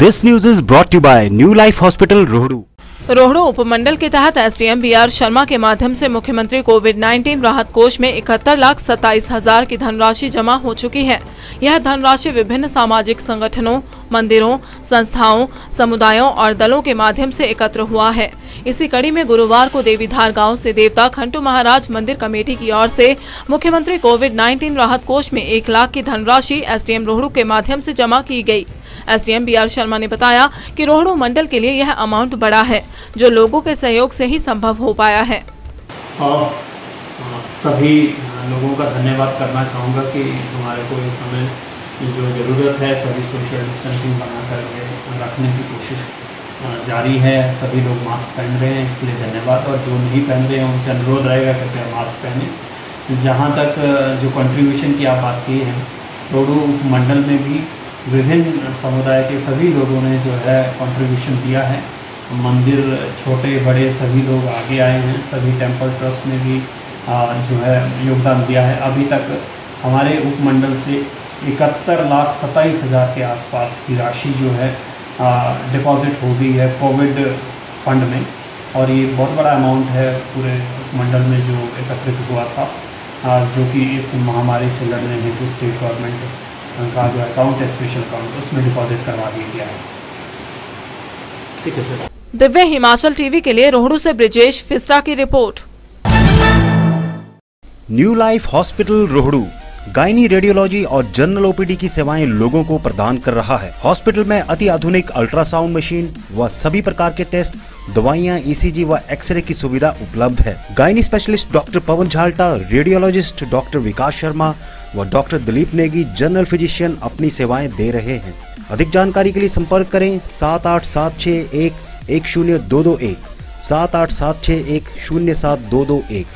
This news is brought you by New Life Hospital, Rohdu. Rohru उपमंडल के तहत SDM B are Sharma के माध्यम से मुख्यमंत्री कोविड 19 राहत कोष में इकहत्तर लाख सत्ताईस हज़ार की धनराशि जमा हो चुकी है। यह धनराशि विभिन्न सामाजिक संगठनों मंदिरों संस्थाओं समुदायों और दलों के माध्यम से एकत्र हुआ है। इसी कड़ी में गुरुवार को देवीधार गाँव से देवता खंटू महाराज मंदिर कमेटी की ओर से मुख्यमंत्री कोविड 19 राहत कोष में एक लाख की धनराशि एसडीएम रोहड़ू के माध्यम से जमा की गई। एसडीएम बी आर शर्मा ने बताया कि रोहड़ू मंडल के लिए यह अमाउंट बड़ा है, जो लोगों के सहयोग से ही संभव हो पाया है। और सभी लोगों का धन्यवाद करना चाहूँगा कि हमारे को इस समय जो ज़रूरत है, सभी सोशल डिस्टेंसिंग बना कर रखने की कोशिश जारी है। सभी लोग मास्क पहन रहे हैं, इसके लिए धन्यवाद। और जो नहीं पहन रहे हैं, उनसे अनुरोध रहेगा कृपया मास्क पहने। जहाँ तक जो कंट्रीब्यूशन की आप बात की है रोडू मंडल में भी विभिन्न समुदाय के सभी लोगों ने जो है कंट्रीब्यूशन दिया है। मंदिर छोटे, बड़े सभी लोग आगे आए हैं। सभी टेंपल ट्रस्ट ने भी जो है योगदान दिया है। अभी तक हमारे उपमंडल से इकहत्तर लाख सत्ताईस हज़ार के आसपास की राशि जो है डिपॉजिट हो गई है कोविड फंड में। और ये बहुत बड़ा अमाउंट है पूरे उपमंडल में जो एकत्रित हुआ था जो कि इस महामारी से लड़ने हेतु स्टेट गवर्नमेंट का जो अकाउंट है स्पेशल अकाउंट उसमें डिपॉजिट करवा दिया गया है। ठीक है सर दिव्य हिमाचल टीवी के लिए रोहड़ू से ब्रिजेश फिस्टा की report. New life hospital Rohru gynae radiology और जनरल ओपीडी की सेवाएँ लोगों को प्रदान कर रहा है। हॉस्पिटल में अति आधुनिक अल्ट्रासाउंड मशीन व सभी प्रकार के टेस्ट दवाइयाँ ईसीजी व एक्सरे की सुविधा उपलब्ध है। Gynae specialist doctor Pawan Jhalta radiologist doctor Vikas Sharma व doctor Dilip Negi, general physician, अपनी सेवाएँ दे रहे हैं। अधिक जानकारी के लिए संपर्क करें सात आठ सात छः एक एक शून्य दो दो एक। सात आठ सात छः एक शून्य सात दो दो एक।